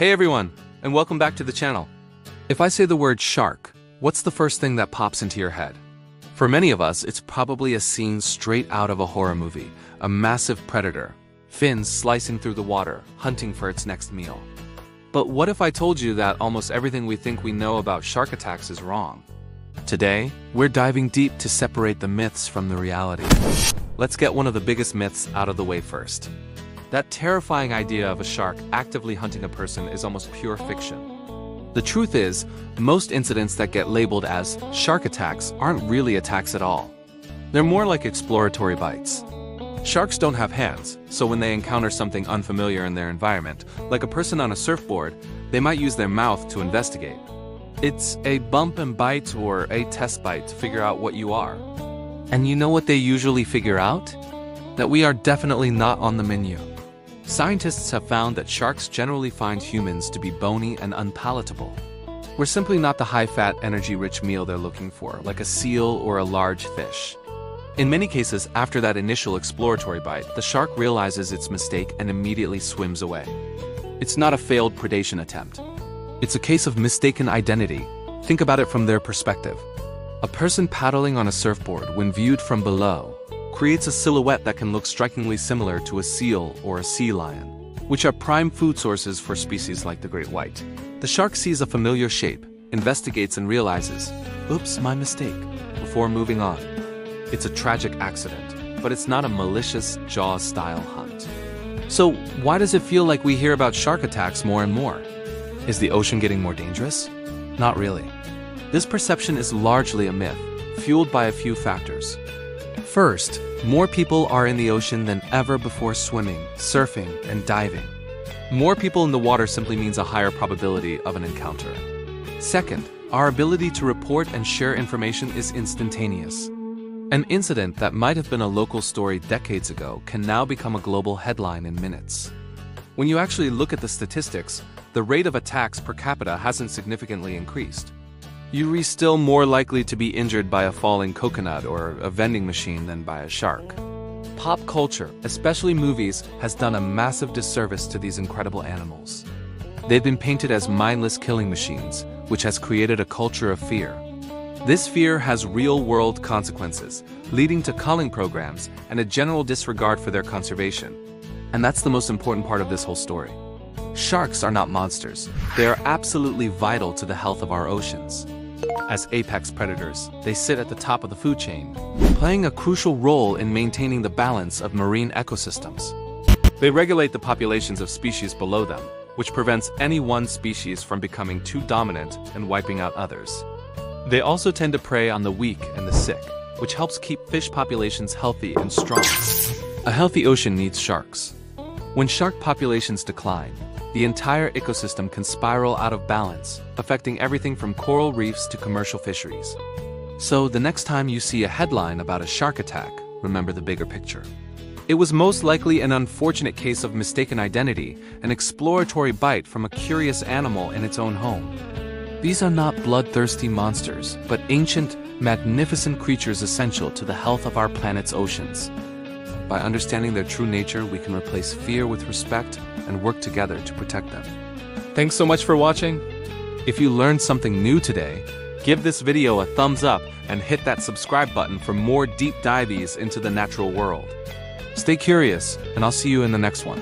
Hey everyone, and welcome back to the channel. If I say the word shark, what's the first thing that pops into your head? For many of us, it's probably a scene straight out of a horror movie, a massive predator, fins slicing through the water, hunting for its next meal. But what if I told you that almost everything we think we know about shark attacks is wrong? Today, we're diving deep to separate the myths from the reality. Let's get one of the biggest myths out of the way first. That terrifying idea of a shark actively hunting a person is almost pure fiction. The truth is, most incidents that get labeled as shark attacks aren't really attacks at all. They're more like exploratory bites. Sharks don't have hands, so when they encounter something unfamiliar in their environment, like a person on a surfboard, they might use their mouth to investigate. It's a bump and bite or a test bite to figure out what you are. And you know what they usually figure out? That we are definitely not on the menu. Scientists have found that sharks generally find humans to be bony and unpalatable. We're simply not the high-fat, energy-rich meal they're looking for, like a seal or a large fish. In many cases, after that initial exploratory bite, the shark realizes its mistake and immediately swims away. It's not a failed predation attempt. It's a case of mistaken identity. Think about it from their perspective. A person paddling on a surfboard, when viewed from below, creates a silhouette that can look strikingly similar to a seal or a sea lion, which are prime food sources for species like the great white. The shark sees a familiar shape, investigates and realizes, oops, my mistake, before moving on. It's a tragic accident, but it's not a malicious Jaws-style hunt. So why does it feel like we hear about shark attacks more and more? Is the ocean getting more dangerous? Not really. This perception is largely a myth, fueled by a few factors. First, more people are in the ocean than ever before swimming, surfing, and diving. More people in the water simply means a higher probability of an encounter. Second, our ability to report and share information is instantaneous. An incident that might have been a local story decades ago can now become a global headline in minutes. When you actually look at the statistics, the rate of attacks per capita hasn't significantly increased. You're still more likely to be injured by a falling coconut or a vending machine than by a shark. Pop culture, especially movies, has done a massive disservice to these incredible animals. They've been painted as mindless killing machines, which has created a culture of fear. This fear has real-world consequences, leading to culling programs and a general disregard for their conservation. And that's the most important part of this whole story. Sharks are not monsters. They are absolutely vital to the health of our oceans. As apex predators, they sit at the top of the food chain, playing a crucial role in maintaining the balance of marine ecosystems. They regulate the populations of species below them, which prevents any one species from becoming too dominant and wiping out others. They also tend to prey on the weak and the sick, which helps keep fish populations healthy and strong. A healthy ocean needs sharks. When shark populations decline, the entire ecosystem can spiral out of balance, affecting everything from coral reefs to commercial fisheries. So the next time you see a headline about a shark attack, remember the bigger picture. It was most likely an unfortunate case of mistaken identity, an exploratory bite from a curious animal in its own home. These are not bloodthirsty monsters, but ancient, magnificent creatures essential to the health of our planet's oceans. By understanding their true nature, we can replace fear with respect and work together to protect them. Thanks so much for watching. If you learned something new today, give this video a thumbs up and hit that subscribe button for more deep dives into the natural world. Stay curious, and I'll see you in the next one.